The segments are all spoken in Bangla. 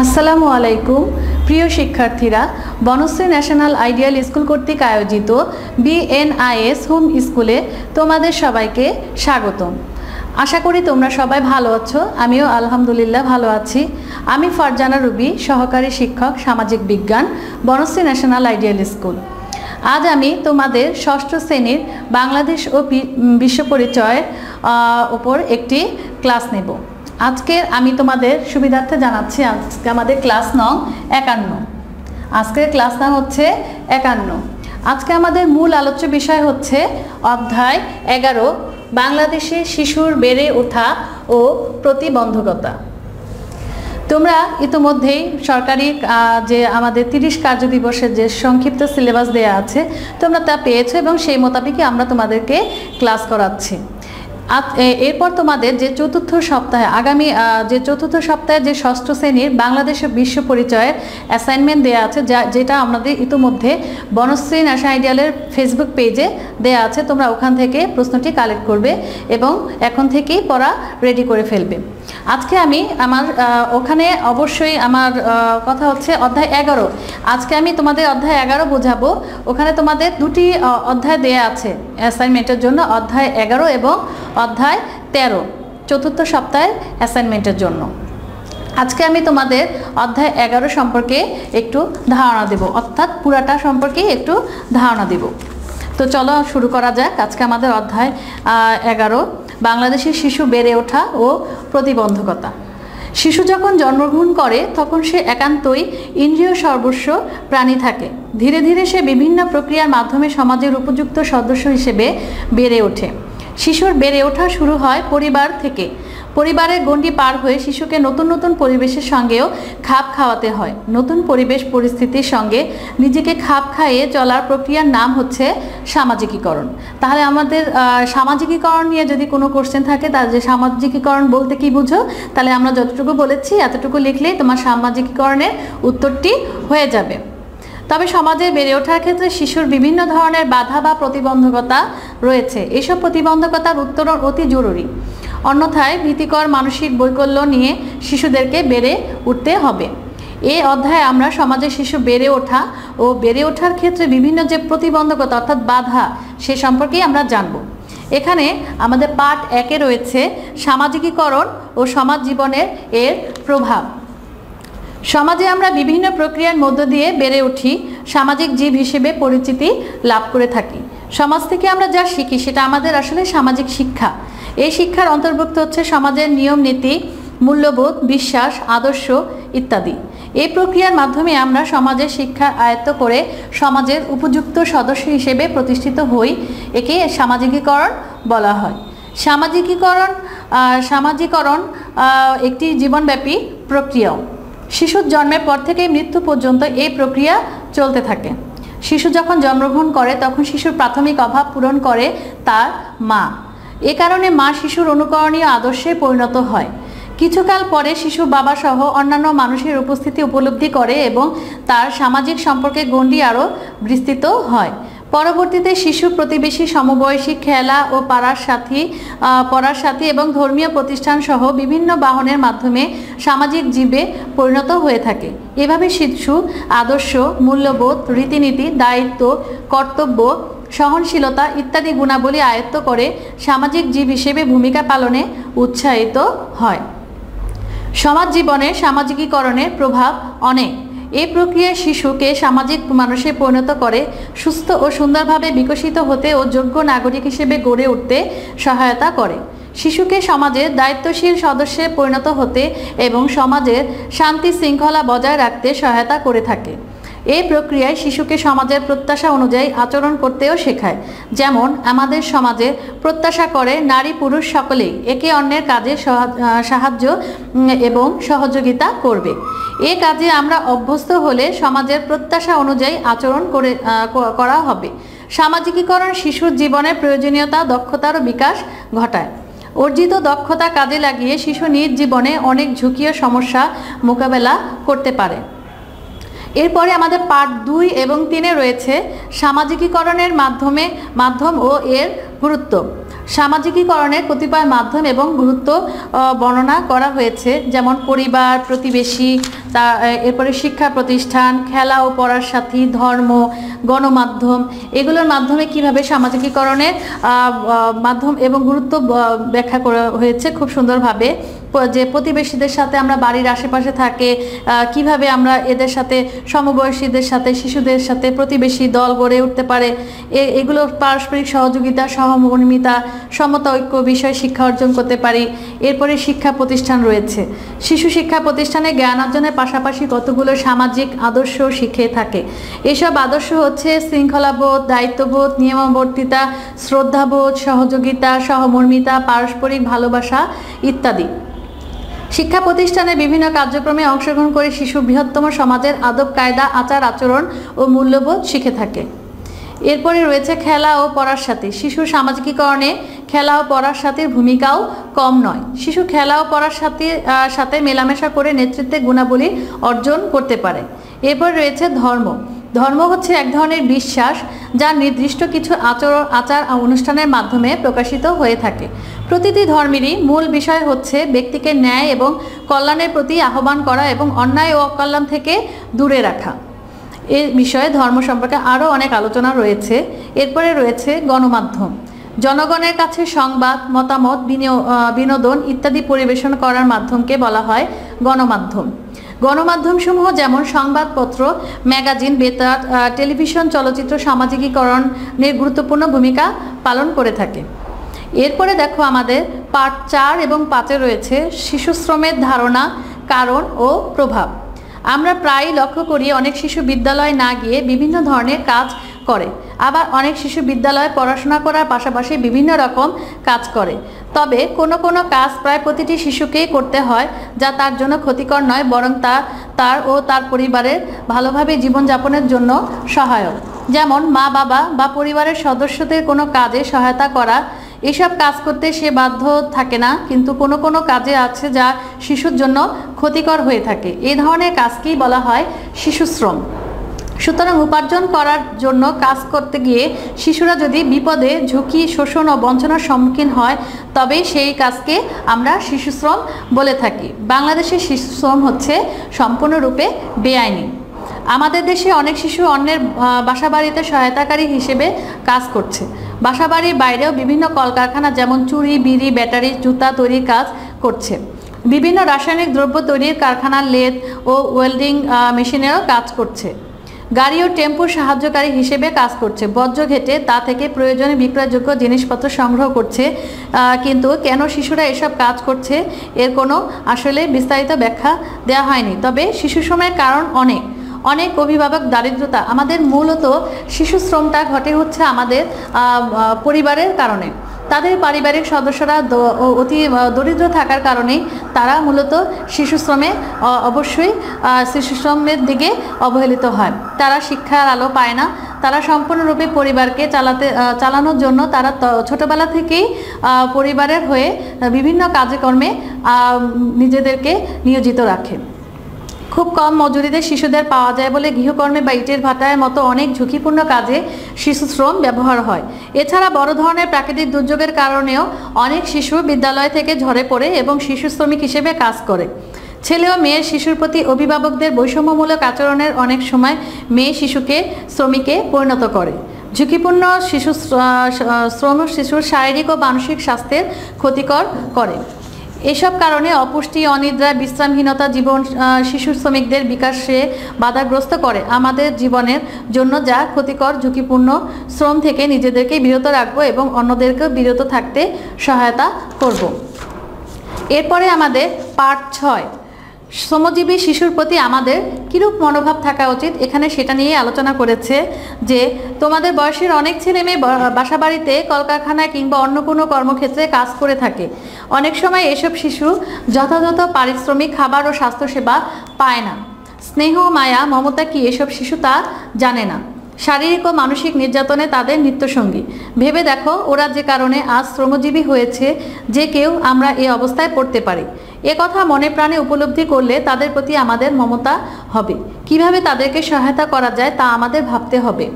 আসসালামু আলাইকুম। প্রিয় শিক্ষার্থীরা, বনশ্রী ন্যাশনাল আইডিয়াল স্কুল কর্তৃক আয়োজিত বিএনআইএস হোম স্কুলে তোমাদের সবাইকে স্বাগতম। আশা করি তোমরা সবাই ভালো আছো, আমিও আলহামদুলিল্লাহ ভালো আছি। আমি ফারজানা রুবি, সহকারী শিক্ষক, সামাজিক বিজ্ঞান, বনশ্রী ন্যাশনাল আইডিয়াল স্কুল। আজ আমি তোমাদের ষষ্ঠ শ্রেণির বাংলাদেশ ও বিশ্ব পরিচয়ের ওপর একটি ক্লাস নেব। আজকে আমি তোমাদের সুবিধার্থে জানাচ্ছি আজকে আমাদের ক্লাস নং একান্ন। আজকের ক্লাস নাম হচ্ছে একান্ন। আজকে আমাদের মূল আলোচ্য বিষয় হচ্ছে অধ্যায় এগারো, বাংলাদেশে শিশুর বেড়ে ওঠা ও প্রতিবন্ধকতা। তোমরা ইতিমধ্যেই সরকারি যে আমাদের তিরিশ কার্য দিবসের যে সংক্ষিপ্ত সিলেবাস দেয়া আছে, তোমরা তা পেয়েছ এবং সেই মোতাবেকই আমরা তোমাদেরকে ক্লাস করাচ্ছি। এরপর তোমাদের যে চতুর্থ সপ্তাহে, আগামী যে চতুর্থ সপ্তাহে যে ষষ্ঠ শ্রেণির বাংলাদেশের বিশ্ব পরিচয়ের অ্যাসাইনমেন্ট দেওয়া আছে, যা, যেটা আমাদের ইতিমধ্যে বনশ্রী ন্যাশন আইডিয়ালের ফেসবুক পেজে দেয়া আছে, তোমরা ওখান থেকে প্রশ্নটি কালেক্ট করবে এবং এখন থেকেই পড়া রেডি করে ফেলবে। আজকে আমি আমার ওখানে অবশ্যই আমার কথা হচ্ছে অধ্যায় এগারো। আজকে আমি তোমাদের অধ্যায় এগারো বোঝাবো। ওখানে তোমাদের দুটি অধ্যায় দেয়া আছে অ্যাসাইনমেন্টের জন্য, অধ্যায় এগারো এবং অধ্যায় তেরো, চতুর্থ সপ্তাহের অ্যাসাইনমেন্টের জন্য। আজকে আমি তোমাদের অধ্যায় এগারো সম্পর্কে একটু ধারণা দেব, অর্থাৎ পুরাটা সম্পর্কে একটু ধারণা দেব। তো চলো শুরু করা যাক। আজকে আমাদের অধ্যায় এগারো। বাংলাদেশের শিশু বেড়ে ওঠা ও প্রতিবন্ধকতা। শিশু যখন জন্মগ্রহণ করে, তখন সে একান্তই ইন্দ্রিয় সর্বস্ব প্রাণী থাকে। ধীরে ধীরে সে বিভিন্ন প্রক্রিয়ার মাধ্যমে সমাজের উপযুক্ত সদস্য হিসেবে বেড়ে ওঠে। শিশুর বেড়ে ওঠা শুরু হয় পরিবার থেকে। পরিবারের গণ্ডি পার হয়ে শিশুকে নতুন নতুন পরিবেশের সঙ্গেও খাপ খাওয়াতে হয়। নতুন পরিবেশ পরিস্থিতির সঙ্গে নিজেকে খাপ খাইয়ে চলার প্রক্রিয়ার নাম হচ্ছে সামাজিকীকরণ। তাহলে আমাদের সামাজিকীকরণ নিয়ে যদি কোনো কোশ্চেন থাকে, তাহলে যে সামাজিকীকরণ বলতে কি বুঝো? তাহলে আমরা যতটুকু বলেছি, এতটুকু লিখলেই তোমার সামাজিকীকরণের উত্তরটি হয়ে যাবে। তবে সমাজে বেড়ে ওঠার ক্ষেত্রে শিশুর বিভিন্ন ধরনের বাধা বা প্রতিবন্ধকতা রয়েছে। এসব প্রতিবন্ধকতার উত্তরণ অতি জরুরি। অন্যথায় ভীতিকর মানসিক বৈকল্য নিয়ে শিশুদেরকে বেড়ে উঠতে হবে। এই অধ্যায়ে আমরা সমাজে শিশু বেড়ে ওঠা ও বেড়ে ওঠার ক্ষেত্রে বিভিন্ন যে প্রতিবন্ধকতা অর্থাৎ বাধা, সে সম্পর্কেই আমরা জানব। এখানে আমাদের পাঠ একে রয়েছে সামাজিকীকরণ ও সমাজ জীবনের এর প্রভাব। সমাজে আমরা বিভিন্ন প্রক্রিয়ার মধ্য দিয়ে বেড়ে উঠি, সামাজিক জীব হিসেবে পরিচিতি লাভ করে থাকি। সমাজ থেকে আমরা যা শিখি, সেটা আমাদের আসলে সামাজিক শিক্ষা। এই শিক্ষার অন্তর্ভুক্ত হচ্ছে সমাজের নিয়ম, নীতি, মূল্যবোধ, বিশ্বাস, আদর্শ ইত্যাদি। এই প্রক্রিয়ার মাধ্যমে আমরা সমাজের শিক্ষা আয়ত্ত করে সমাজের উপযুক্ত সদস্য হিসেবে প্রতিষ্ঠিত হই, একে সামাজিকীকরণ বলা হয়। সামাজিকীকরণ সামাজিকরণ একটি জীবনব্যাপী প্রক্রিয়াও। শিশুর জন্মের পর থেকেই মৃত্যু পর্যন্ত এই প্রক্রিয়া চলতে থাকে। শিশু যখন জন্মগ্রহণ করে, তখন শিশুর প্রাথমিক অভাব পূরণ করে তার মা। এ কারণে মা শিশুর অনুকরণীয় আদর্শে পরিণত হয়। কিছুকাল পরে শিশু বাবা সহ অন্যান্য মানুষের উপস্থিতি উপলব্ধি করে এবং তার সামাজিক সম্পর্কে গণ্ডি আরও বিস্তৃত হয়। পরবর্তীতে শিশু প্রতিবেশী সমবয়সী খেলা ও পাড়ার সাথী পড়ার সাথী এবং ধর্মীয় প্রতিষ্ঠান সহ বিভিন্ন বাহনের মাধ্যমে সামাজিক জীবে পরিণত হয়ে থাকে। এভাবে শিশু আদর্শ, মূল্যবোধ, রীতিনীতি, দায়িত্ব, কর্তব্য সহনশীলতা ইত্যাদি গুণাবলী আয়ত্ত করে সামাজিক জীব হিসেবে ভূমিকা পালনে উৎসাহিত হয়। সমাজ জীবনে সামাজিকীকরণের প্রভাব অনেক। এই প্রক্রিয়ায় শিশুকে সামাজিক মানুষে পরিণত করে, সুস্থ ও সুন্দরভাবে বিকশিত হতে ও যোগ্য নাগরিক হিসেবে গড়ে উঠতে সহায়তা করে। শিশুকে সমাজের দায়িত্বশীল সদস্যে পরিণত হতে এবং সমাজের শান্তি শৃঙ্খলা বজায় রাখতে সহায়তা করে থাকে। এই প্রক্রিয়ায় শিশুকে সমাজের প্রত্যাশা অনুযায়ী আচরণ করতেও শেখায়। যেমন, আমাদের সমাজে প্রত্যাশা করে নারী পুরুষ সকলেই একে অন্যের কাজে সহা- সাহায্য এবং সহযোগিতা করবে। এ কাজে আমরা অভ্যস্ত হলে সমাজের প্রত্যাশা অনুযায়ী আচরণ করে করা হবে। সামাজিকীকরণ শিশুর জীবনের প্রয়োজনীয়তা দক্ষতারও বিকাশ ঘটায়। অর্জিত দক্ষতা কাজে লাগিয়ে শিশু নিজ জীবনে অনেক ঝুঁকি ও সমস্যা মোকাবেলা করতে পারে। এরপরে আমাদের পার্ট দুই এবং তিনে রয়েছে সামাজিকীকরণের মাধ্যমে মাধ্যম ও এর গুরুত্ব। সামাজিকীকরণের কতিপয় মাধ্যম এবং গুরুত্ব বর্ণনা করা হয়েছে, যেমন পরিবার, প্রতিবেশী, তা এরপরে শিক্ষা প্রতিষ্ঠান, খেলা ও পড়ার সাথী, ধর্ম, গণমাধ্যম। এগুলোর মাধ্যমে কীভাবে সামাজিকীকরণের মাধ্যম এবং গুরুত্ব ব্যাখ্যা করা হয়েছে খুব সুন্দরভাবে যে প্রতিবেশীদের সাথে আমরা বাড়ির আশেপাশে থাকে কীভাবে আমরা এদের সাথে, সমবয়সীদের সাথে, শিশুদের সাথে প্রতিবেশী দল গড়ে উঠতে পারে। এগুলো পারস্পরিক সহযোগিতা, সহমর্মিতা, সমতা, ঐক্য, বিষয়ে শিক্ষা অর্জন করতে পারি। এরপরে শিক্ষা প্রতিষ্ঠান রয়েছে। শিশু শিক্ষা প্রতিষ্ঠানে জ্ঞান অর্জনের পাশাপাশি কতগুলো সামাজিক আদর্শ শিখে থাকে। এসব আদর্শ হচ্ছে শৃঙ্খলাবোধ, দায়িত্ববোধ, নিয়মাবর্তিতা, শ্রদ্ধাবোধ, সহযোগিতা, সহমর্মিতা, পারস্পরিক ভালোবাসা ইত্যাদি। শিক্ষা প্রতিষ্ঠানে বিভিন্ন কার্যক্রমে অংশগ্রহণ করে শিশু বৃহত্তম সমাজের আদব, কায়দা, আচার, আচরণ ও মূল্যবোধ শিখে থাকে। এরপরে রয়েছে খেলা ও পড়ার সাথে। শিশুর সামাজিকীকরণে খেলা ও পড়ার সাথে ভূমিকাও কম নয়। শিশু খেলা ও পড়ার সাথে সাথে মেলামেশা করে নেতৃত্বে গুণাবলী অর্জন করতে পারে। এরপর রয়েছে ধর্ম। ধর্ম হচ্ছে এক ধরনের বিশ্বাস যা নির্দিষ্ট কিছু আচরণ আচার অনুষ্ঠানের মাধ্যমে প্রকাশিত হয়ে থাকে। প্রতিটি ধর্মেরই মূল বিষয় হচ্ছে ব্যক্তিকে ন্যায় এবং কল্যাণের প্রতি আহ্বান করা এবং অন্যায় ও অকল্যাণ থেকে দূরে রাখা। এ বিষয়ে ধর্ম সম্পর্কে আরও অনেক আলোচনা রয়েছে। এরপরে রয়েছে গণমাধ্যম। জনগণের কাছে সংবাদ, মতামত বিনোদন ইত্যাদি পরিবেশন করার মাধ্যমকে বলা হয় গণমাধ্যম। গণমাধ্যমসমূহ যেমন সংবাদপত্র, ম্যাগাজিন, বেতার টেলিভিশন, চলচ্চিত্র সামাজিকীকরণের গুরুত্বপূর্ণ ভূমিকা পালন করে থাকে। এরপরে দেখো আমাদের পার্ট চার এবং পাঁচে রয়েছে শিশু শ্রমের ধারণা, কারণ ও প্রভাব। আমরা প্রায়ই লক্ষ্য করি অনেক শিশু বিদ্যালয় না গিয়ে বিভিন্ন ধরনের কাজ করে। আবার অনেক শিশু বিদ্যালয়ে পড়াশোনা করার পাশাপাশি বিভিন্ন রকম কাজ করে। তবে কোনো কোনো কাজ প্রায় প্রতিটি শিশুকেই করতে হয়, যা তার জন্য ক্ষতিকর নয়, বরং তা, তার ও তার পরিবারের ভালোভাবে জীবনযাপনের জন্য সহায়ক। যেমন মা, বাবা বা পরিবারের সদস্যদের কোনো কাজে সহায়তা করা, এসব কাজ করতে সে বাধ্য থাকে না, কিন্তু কোনো কোনো কাজে আছে যা শিশুর জন্য ক্ষতিকর হয়ে থাকে। এই ধরনের কাজকেই বলা হয় শিশু শ্রম সুতরাং উপার্জন করার জন্য কাজ করতে গিয়ে শিশুরা যদি বিপদে ঝুঁকি, শোষণ ও বঞ্চনার সম্মুখীন হয়, তবেই সেই কাজকে আমরা শিশুশ্রম বলে থাকি। বাংলাদেশে শিশু শ্রম হচ্ছে সম্পূর্ণরূপে বেআইনি। আমাদের দেশে অনেক শিশু অন্যের বাসাবাড়িতে সহায়তাকারী হিসেবে কাজ করছে। বাসাবাড়ির বাইরেও বিভিন্ন কলকারখানা যেমন চুরি, বিড়ি, ব্যাটারি, জুতা তৈরির কাজ করছে। বিভিন্ন রাসায়নিক দ্রব্য তৈরির কারখানা, লেদ ও ওয়েল্ডিং মেশিনেরও কাজ করছে। গাড়ি ও টেম্পুর সাহায্যকারী হিসেবে কাজ করছে। বর্জ্য ঘেটে তা থেকে প্রয়োজনে বিক্রয়যোগ্য জিনিসপত্র সংগ্রহ করছে। কিন্তু কেন শিশুরা এসব কাজ করছে, এর কোনো আসলে বিস্তারিত ব্যাখ্যা দেওয়া হয়নি। তবে শিশু সময়ের কারণ অনেক। অনেক অভিভাবক দারিদ্রতা আমাদের মূলত শিশু শ্রমটা ঘটে হচ্ছে আমাদের পরিবারের কারণে। তাদের পারিবারিক সদস্যরা অতি দরিদ্র থাকার কারণেই তারা মূলত শিশু শ্রমে অবশ্যই আহ, শিশু শ্রমের দিকে অবহেলিত হয়। তারা শিক্ষার আলো পায় না। তারা সম্পূর্ণরূপে পরিবারকে চালাতে চালানোর জন্য তারা ছোটবেলা থেকেই পরিবারের হয়ে বিভিন্ন কাজকর্মে নিজেদেরকে নিয়োজিত রাখে। খুব কম মজুরিতে শিশুদের পাওয়া যায় বলে গৃহকর্মে বা ইটের ভাটার মতো অনেক ঝুঁকিপূর্ণ কাজে শিশু শ্রম ব্যবহার হয়। এছাড়া বড় ধরনের প্রাকৃতিক দুর্যোগের কারণেও অনেক শিশু বিদ্যালয় থেকে ঝরে পড়ে এবং শিশু শ্রমিক হিসেবে কাজ করে। ছেলে ও মেয়ের শিশুর প্রতি অভিভাবকদের বৈষম্যমূলক আচরণের অনেক সময় মেয়ে শিশুকে, শ্রমিকে পরিণত করে। ঝুঁকিপূর্ণ শিশু শ্রম শিশুর শারীরিক ও মানসিক স্বাস্থ্যের ক্ষতিকর করে। এসব কারণে অপুষ্টি, অনিদ্রা, বিশ্রামহীনতা, জীবন শিশু শ্রমিকদের বিকাশে বাধাগ্রস্ত করে আমাদের জীবনের জন্য যা ক্ষতিকর, ঝুঁকিপূর্ণ, শ্রম থেকে নিজেদেরকে বিরত রাখব এবং অন্যদেরকেও বিরত থাকতে সহায়তা করব। এরপরে আমাদের পার্ট ছয় শ্রমজীবী শিশুর প্রতি আমাদের কিরূপ মনোভাব থাকা উচিত? এখানে সেটা নিয়ে আলোচনা করেছে যে, তোমাদের বয়সের অনেক ছেলে মেয়ে বাসা বাড়িতে কলকারখানায় কিংবা অন্য কোনো কর্মক্ষেত্রে কাজ করে থাকে। অনেক সময় এসব শিশু যথাযথ পারিশ্রমিক, খাবার ও স্বাস্থ্যসেবা পায় না। স্নেহ, মায়া, মমতা কি এসব শিশু তা জানে না। শারীরিক ও মানসিক নির্যাতনে তাদের নিত্যসঙ্গী। ভেবে দেখো, ওরা যে কারণে আজ শ্রমজীবী হয়েছে, যে কেউ আমরা এই অবস্থায় পড়তে পারি। এ কথা মনে প্রাণে উপলব্ধি করলে তাদের প্রতি আমাদের মমতা হবে। কীভাবে তাদেরকে সহায়তা করা যায় তা আমাদের ভাবতে হবে।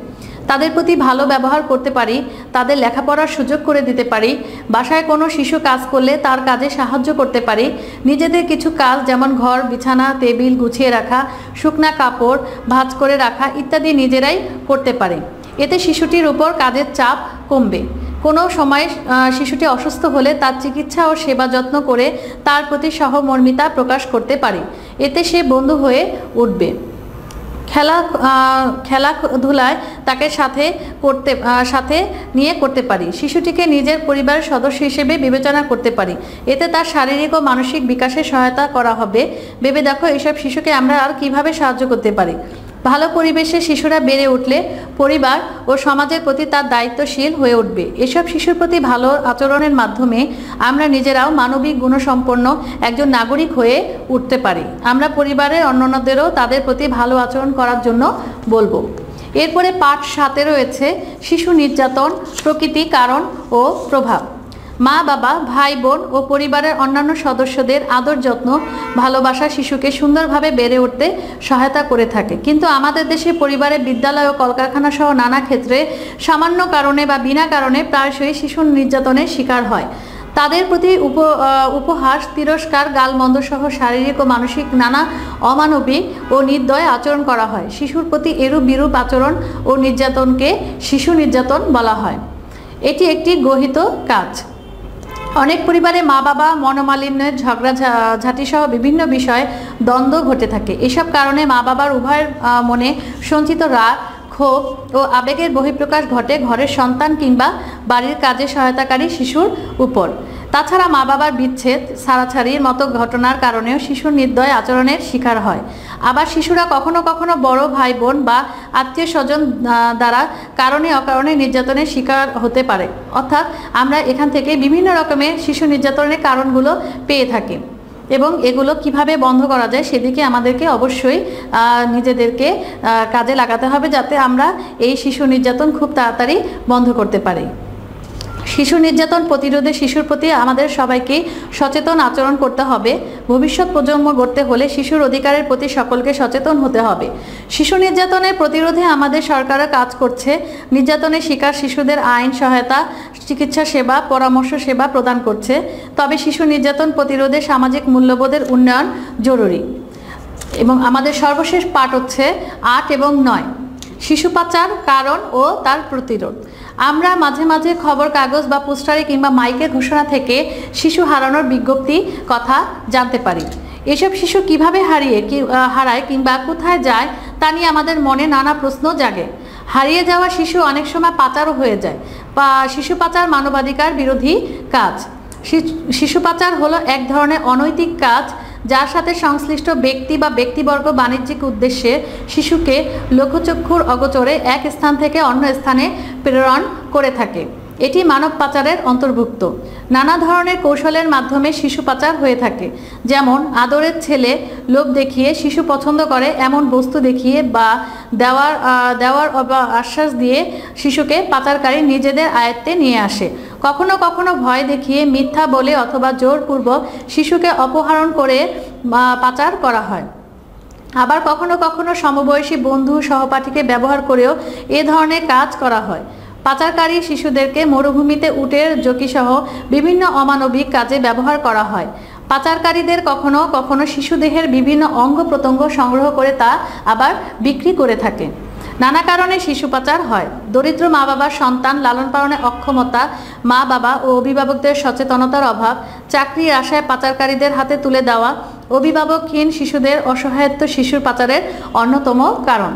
তাদের প্রতি ভালো ব্যবহার করতে পারি, তাদের লেখাপড়ার সুযোগ করে দিতে পারি, বাসায় কোনো শিশু কাজ করলে তার কাজে সাহায্য করতে পারি, নিজেদের কিছু কাজ যেমন ঘর, বিছানা, টেবিল গুছিয়ে রাখা, শুকনা কাপড়, ভাঁজ করে রাখা ইত্যাদি নিজেরাই করতে পারে। এতে শিশুটির উপর কাজের চাপ কমবে। কোনো সময় শিশুটি অসুস্থ হলে তার চিকিৎসা ও সেবা যত্ন করে তার প্রতি সহমর্মিতা প্রকাশ করতে পারি। এতে সে বন্ধু হয়ে উঠবে। খেলা খেলাধুলায় তাকে সাথে করতে সাথে নিয়ে করতে পারি। শিশুটিকে নিজের পরিবারের সদস্য হিসেবে বিবেচনা করতে পারি। এতে তার শারীরিক ও মানসিক বিকাশে সহায়তা করা হবে। ভেবে দেখো এইসব শিশুকে আমরা আর কীভাবে সাহায্য করতে পারি? ভালো পরিবেশে শিশুরা বেড়ে উঠলে পরিবার ও সমাজের প্রতি তার দায়িত্বশীল হয়ে উঠবে। এসব শিশুর প্রতি ভালো আচরণের মাধ্যমে আমরা নিজেরাও মানবিক গুণসম্পন্ন একজন নাগরিক হয়ে উঠতে পারি। আমরা পরিবারের অন্যান্যদেরও তাদের প্রতি ভালো আচরণ করার জন্য বলব। এরপরে পাঠ সাথে রয়েছে শিশু নির্যাতন, প্রকৃতি কারণ ও প্রভাব। মা, বাবা, ভাই, বোন ও পরিবারের অন্যান্য সদস্যদের আদর যত্ন, ভালোবাসা শিশুকে সুন্দরভাবে বেড়ে উঠতে সহায়তা করে থাকে। কিন্তু আমাদের দেশে পরিবারে বিদ্যালয় ও কলকারখানা সহ নানা ক্ষেত্রে সামান্য কারণে বা বিনা কারণে প্রায়শই শিশু নির্যাতনের শিকার হয়। তাদের প্রতি উপ উপহাস, তিরস্কার গালমন্দ সহ শারীরিক ও মানসিক নানা অমানবিক ও নির্দয় আচরণ করা হয়। শিশুর প্রতি এরূপ বিরূপ আচরণ ও নির্যাতনকে শিশু নির্যাতন বলা হয়। এটি একটি গহিত কাজ। অনেক পরিবারে মা বাবা মনোমালিন্যের ঝগড়া ঝা- ঝাঁটি সহ বিভিন্ন বিষয়ে দ্বন্দ্ব ঘটে থাকে। এসব কারণে মা বাবার উভয়ের মনে সঞ্চিত রাগ, ক্ষোভ ও আবেগের বহিঃপ্রকাশ ঘটে ঘরের সন্তান কিংবা বাড়ির কাজে সহায়তাকারী শিশুর উপর। তাছাড়া মা বাবার বিচ্ছেদ, ছাড়াছাড়ির মতো ঘটনার কারণেও শিশুর নির্দয় আচরণের শিকার হয়। আবার শিশুরা কখনো কখনো বড় ভাই বোন বা আত্মীয় স্বজন দ্বারা কারণে অকারণে নির্যাতনের শিকার হতে পারে। অর্থাৎ আমরা এখান থেকে বিভিন্ন রকমের শিশু নির্যাতনের কারণগুলো পেয়ে থাকি এবং এগুলো কীভাবে বন্ধ করা যায় সেদিকে আমাদেরকে অবশ্যই নিজেদেরকে কাজে লাগাতে হবে যাতে আমরা এই শিশু নির্যাতন খুব তাড়াতাড়ি বন্ধ করতে পারি। শিশু নির্যাতন প্রতিরোধে শিশুর প্রতি আমাদের সবাইকে সচেতন আচরণ করতে হবে। ভবিষ্যৎ প্রজন্ম গড়তে হলে শিশুর অধিকারের প্রতি সকলকে সচেতন হতে হবে। শিশু নির্যাতনের প্রতিরোধে আমাদের সরকারও কাজ করছে। নির্যাতনের শিকার শিশুদের আইন সহায়তা, চিকিৎসা সেবা, পরামর্শ সেবা প্রদান করছে। তবে শিশু নির্যাতন প্রতিরোধে সামাজিক মূল্যবোধের উন্নয়ন জরুরি। এবং আমাদের সর্বশেষ পাঠ হচ্ছে আট এবং নয়। শিশু পাচার কারণ ও তার প্রতিরোধ। আমরা মাঝে মাঝে খবর, কাগজ বা পোস্টারে কিংবা মাইকের ঘোষণা থেকে শিশু হারানোর বিজ্ঞপ্তি, কথা জানতে পারি। এসব শিশু কীভাবে হারিয়ে হারায় কিংবা কোথায় যায়, তা নিয়ে আমাদের মনে নানা প্রশ্ন জাগে। হারিয়ে যাওয়া শিশু অনেক সময় পাচারও হয়ে যায়। বা শিশু পাচার মানবাধিকার বিরোধী কাজ। শিশু পাচার হলো এক ধরনের অনৈতিক কাজ যার সাথে সংশ্লিষ্ট ব্যক্তি বা ব্যক্তিবর্গ বাণিজ্যিক উদ্দেশ্যে শিশুকে লক্ষ্যচক্ষুর অগোচরে এক স্থান থেকে অন্য স্থানে প্রেরণ করে থাকে। এটি মানব পাচারের অন্তর্ভুক্ত। নানা ধরনের কৌশলের মাধ্যমে শিশু পাচার হয়ে থাকে। যেমন, আদরের ছেলে লোভ দেখিয়ে শিশু পছন্দ করে এমন বস্তু দেখিয়ে বা দেওয়ার দেওয়ার আশ্বাস দিয়ে শিশুকে পাচারকারী নিজেদের আয়ত্তে নিয়ে আসে। কখনো কখনো ভয় দেখিয়ে মিথ্যা বলে অথবা জোরপূর্বক শিশুকে অপহরণ করে পাচার করা হয়। আবার কখনো কখনো সমবয়সী বন্ধু সহপাঠীকে ব্যবহার করেও এ ধরনের কাজ করা হয়। পাচারকারী শিশুদেরকে মরুভূমিতে উটের জকিসহ বিভিন্ন অমানবিক কাজে ব্যবহার করা হয়। পাচারকারীদের কখনো কখনো শিশুদেহের বিভিন্ন অঙ্গ প্রত্যঙ্গ সংগ্রহ করে তা আবার বিক্রি করে থাকে। নানা কারণে শিশু পাচার হয়। দরিদ্র মা বাবার সন্তান লালন পালনে অক্ষমতা মা বাবা ও অভিভাবকদের সচেতনতার অভাব, চাকরির আশায় পাচারকারীদের হাতে তুলে দেওয়া অভিভাবকহীন শিশুদের অসহায়ত্ব শিশুর পাচারের অন্যতম কারণ।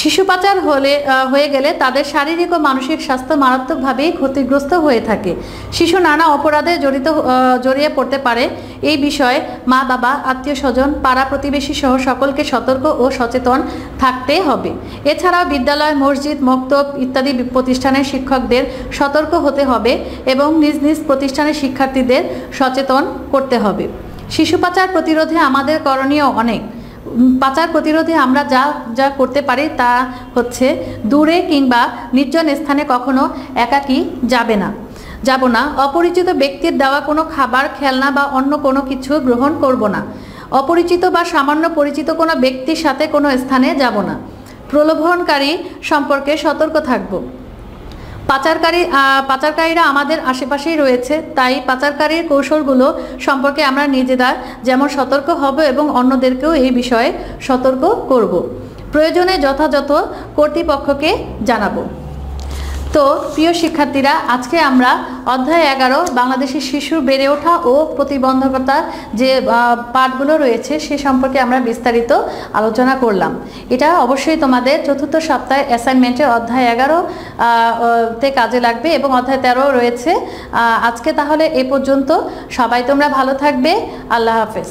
শিশু পাচার হলে হয়ে গেলে তাদের শারীরিক ও মানসিক স্বাস্থ্য মারাত্মকভাবেই ক্ষতিগ্রস্ত হয়ে থাকে। শিশু নানা অপরাধে জড়িত জড়িয়ে পড়তে পারে। এই বিষয়ে মা, বাবা, আত্মীয় স্বজন, পাড়া প্রতিবেশী সহ সকলকে সতর্ক ও সচেতন থাকতে হবে। এছাড়াও বিদ্যালয়, মসজিদ, মক্তব ইত্যাদি প্রতিষ্ঠানের শিক্ষকদের সতর্ক হতে হবে এবং নিজ নিজ প্রতিষ্ঠানের শিক্ষার্থীদের সচেতন করতে হবে। শিশু পাচার প্রতিরোধে আমাদের করণীয় অনেক। পাচার প্রতিরোধে আমরা যা যা করতে পারি তা হচ্ছে দূরে কিংবা নির্জন স্থানে কখনো একাকী যাবে না, যাব না। অপরিচিত ব্যক্তির দেওয়া কোনো খাবার, খেলনা বা অন্য কোনো কিছু গ্রহণ করব না। অপরিচিত বা সামান্য পরিচিত কোনো ব্যক্তির সাথে কোনো স্থানে যাব না। প্রলোভনকারী সম্পর্কে সতর্ক থাকব। পাচারকারী পাচারকারীরা আমাদের আশেপাশেই রয়েছে, তাই পাচারকারীর কৌশলগুলো সম্পর্কে আমরা নিজেদের যেমন সতর্ক হব এবং অন্যদেরকেও এই বিষয়ে সতর্ক করব। প্রয়োজনে যথাযথ কর্তৃপক্ষকে জানাব। তো প্রিয় শিক্ষার্থীরা, আজকে আমরা অধ্যায় এগারো বাংলাদেশের শিশুর বেড়ে ওঠা ও প্রতিবন্ধকতার যে পাঠগুলো রয়েছে, সে সম্পর্কে আমরা বিস্তারিত আলোচনা করলাম। এটা অবশ্যই তোমাদের চতুর্থ সপ্তাহে অ্যাসাইনমেন্টের অধ্যায় এগারো তে কাজে লাগবে এবং অধ্যায় তেরো রয়েছে। আজকে তাহলে এ পর্যন্ত। সবাই তোমরা ভালো থাকবে। আল্লাহ হাফেজ।